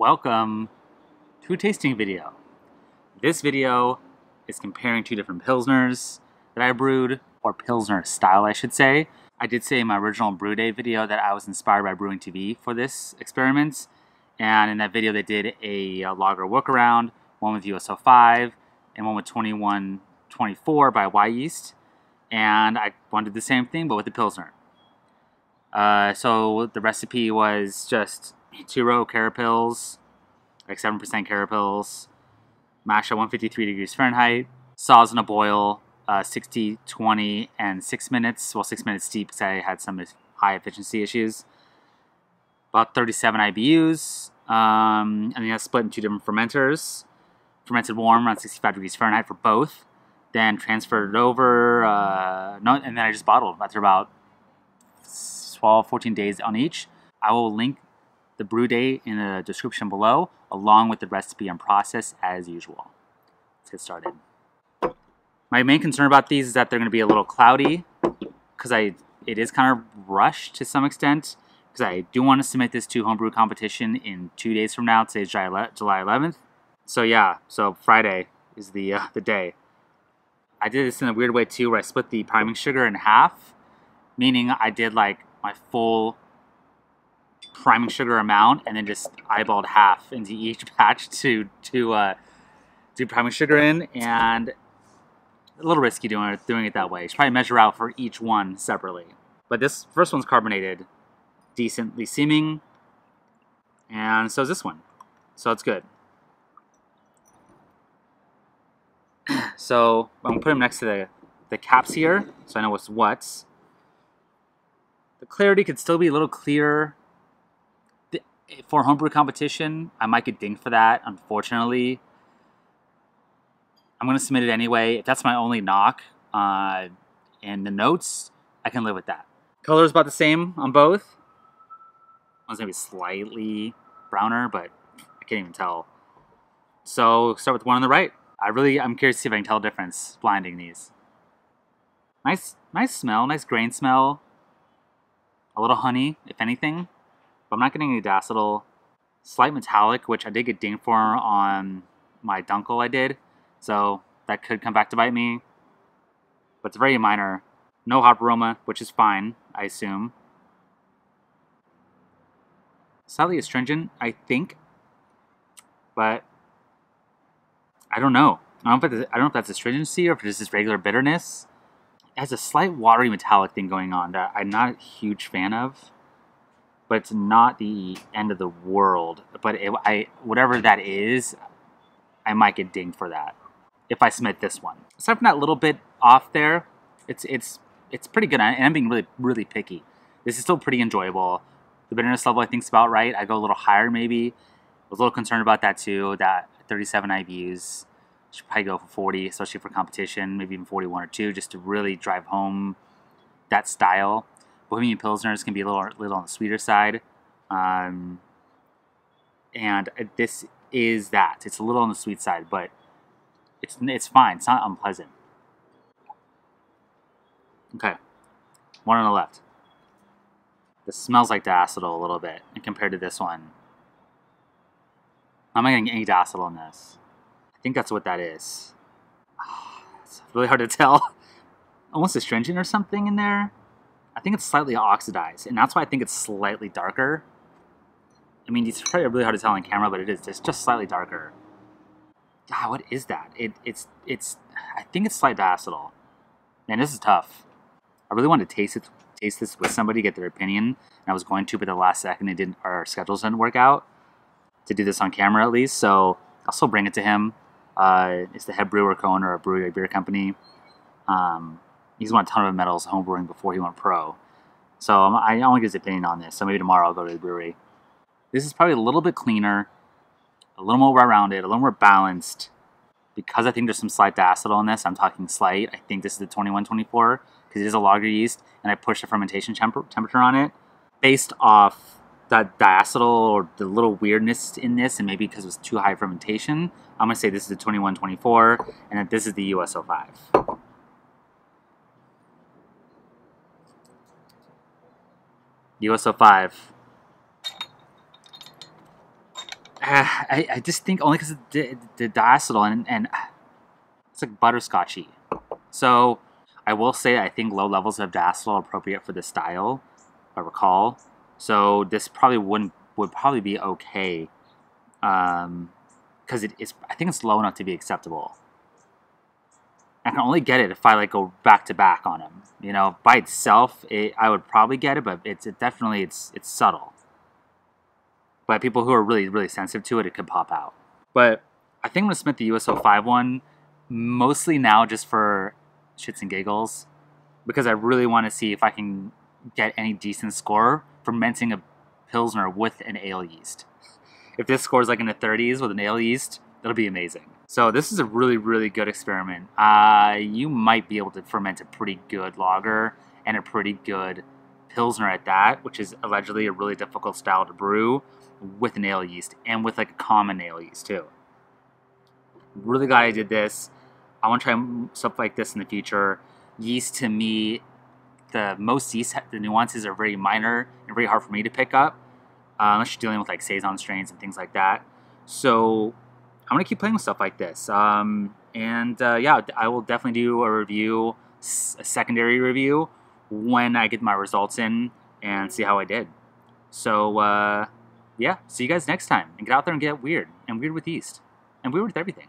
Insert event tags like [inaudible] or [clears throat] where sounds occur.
Welcome to a tasting video. This video is comparing two different Pilsners that I brewed, or Pilsner style I should say. I did say in my original brew day video that I was inspired by Brewing TV for this experiment. And in that video they did a, a lager work around, one with US-05 and one with 2124 by Wyeast, And I wanted the same thing but with the Pilsner. Uh, so the recipe was just two row carapils, like 7% carapils, mash at 153 degrees Fahrenheit, Saaz in a boil, uh, 60, 20, and 6 minutes. Well, 6 minutes deep because I had some high efficiency issues. About 37 IBUs. Um, and then I split in two different fermenters. Fermented warm around 65 degrees Fahrenheit for both. Then transferred it over. Uh, no, and then I just bottled after about 12, 14 days on each. I will link the brew date in the description below, along with the recipe and process as usual. Let's get started. My main concern about these is that they're going to be a little cloudy, because I it is kind of rushed to some extent, because I do want to submit this to homebrew competition in two days from now. Today's July 11th. So yeah, so Friday is the uh, the day. I did this in a weird way too, where I split the priming sugar in half, meaning I did like my full priming sugar amount and then just eyeballed half into each [laughs] batch to to uh, do priming sugar in and a little risky doing it, doing it that way. You should probably measure out for each one separately. But this first one's carbonated, decently seeming, and so is this one. So it's good. [clears throat] so I'm gonna put them next to the, the caps here, so I know what's what. The clarity could still be a little clearer. For homebrew competition, I might get dinged for that, unfortunately. I'm going to submit it anyway. If that's my only knock uh, in the notes, I can live with that. Color is about the same on both. One's maybe slightly browner, but I can't even tell. So start with one on the right. I really, I'm curious to see if I can tell a difference blinding these. Nice, nice smell, nice grain smell a little honey, if anything. But I'm not getting any diacetyl. Slight metallic, which I did get dinged for on my Dunkel I did. So that could come back to bite me. But it's very minor. No hop aroma, which is fine, I assume. Slightly astringent, I think. But I don't know. I don't, know if I don't know if that's astringency or if it's just regular bitterness It has a slight watery metallic thing going on that I'm not a huge fan of. But it's not the end of the world. But it, I whatever that is, I might get dinged for that if I submit this one. Aside from that little bit off there, it's it's it's pretty good. And I'm being really really picky. This is still pretty enjoyable. The bitterness level I think is about right. I go a little higher maybe. I was a little concerned about that too. That 37 IBUs should probably go for 40, especially for competition, maybe even 41 or 2, just to really drive home that style. Bohemian Pilsners can be a little, little on the sweeter side. Um, and this is that. It's a little on the sweet side, but it's, it's fine. It's not unpleasant. Okay, one on the left. This smells like diacetyl a little bit compared to this one. I'm not getting any diacetyl in this. I think that's what that is. [sighs] It's really hard to tell. [laughs] Almost astringent or something in there. I think it's slightly oxidized, and that's why I think it's slightly darker. I mean, it's probably really hard to tell on camera, but it is. It's just slightly darker. God, what is that? It, it's, it's, I think it's slight diacetyl. Man, this is tough. I really wanted to taste it, taste this with somebody, get their opinion. And I was going to, but the last second, it didn't. Our schedules didn't work out to do this on camera at least. So I'll still bring it to him. Uh, is the head brewer co-owner of Brewery Beer Company. Um, he's won a ton of medals homebrewing before he went pro. So I only get his opinion on this. So maybe tomorrow I'll go to the brewery. This is probably a little bit cleaner, a little more rounded, a little more balanced. Because I think there's some slight diacetyl in this, I'm talking slight. I think this is the 2124 because it is a lager yeast, and I pushed the fermentation temp- temperature on it based off that diacetyl or the little weirdness in this, and maybe because it was too high fermentation, I'm to say this is the 2124, and that this is the US-05. US-05 [sighs] I, I just think only because the, the diacetyl and, and it's like butterscotchy. So I will say I think low levels of diacetyl are appropriate for this style, I recall. So this probably wouldn't would probably be okay, um, because it is I think it's low enough to be acceptable. I can only get it if I like go back to back on them. You know, by itself, it, I would probably get it, but it's it definitely it's it's subtle. But people who are really really sensitive to it, it could pop out. But I think I'm gonna submit the US-05 one mostly now just for shits and giggles, because I really want to see if I can get any decent score fermenting a pilsner with an ale yeast. If this scores like in the 30s with an ale yeast, that'll be amazing. So this is a really, really good experiment. Uh, you might be able to ferment a pretty good lager and a pretty good pilsner at that, which is allegedly a really difficult style to brew with an ale yeast and with like a common ale yeast too. Really glad I did this. I want to try stuff like this in the future. Yeast to me, the most yeast, the nuances are very minor and very hard for me to pick up, uh, unless you're dealing with like saison strains and things like that. So I'm gonna keep playing with stuff like this. Um, and uh, yeah, I will definitely do a review, a secondary review, when I get my results in and see how I did. So uh, yeah, see you guys next time, and get out there and get weird and weird with yeast and weird with everything.